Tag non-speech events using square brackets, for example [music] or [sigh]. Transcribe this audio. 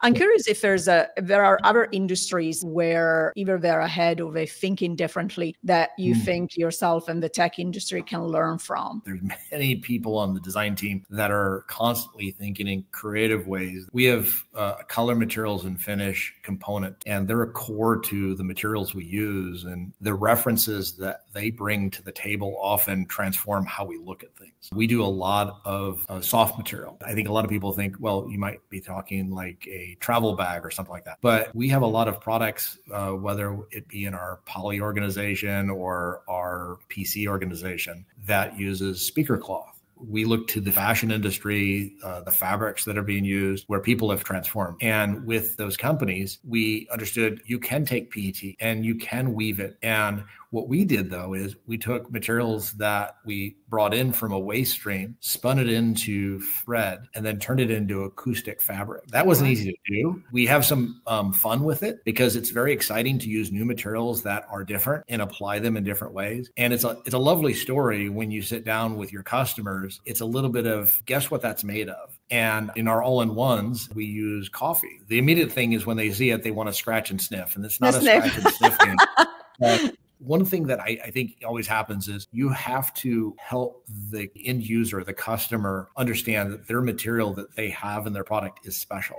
I'm curious if there's a if there are other industries where either they're ahead or they're thinking differently that you mm. think yourself and the tech industry can learn from. There's many people on the design team that are constantly thinking in creative ways. We have uh, color materials and finish component, and they're a core to the materials we use, and the references that they bring to the table often transform how we look at things. We do a lot of uh, soft material. I think a lot of people think, well, you might be talking like a travel bag or something like that. But we have a lot of products, uh, whether it be in our poly organization or our PC organization, that uses speaker cloth we look to the fashion industry, uh, the fabrics that are being used, where people have transformed. And with those companies, we understood you can take PET and you can weave it. And what we did though is we took materials that we brought in from a waste stream, spun it into thread, and then turned it into acoustic fabric. That wasn't easy to do. We have some um, fun with it because it's very exciting to use new materials that are different and apply them in different ways. And it's a it's a lovely story when you sit down with your customers. It's a little bit of guess what that's made of. And in our all-in-ones, we use coffee. The immediate thing is when they see it, they want to scratch and sniff, and it's not a, a scratch and sniff game. [laughs] one thing that I, I, think always happens is you have to help the end user, the customer, understand that their material that they have in their product is special.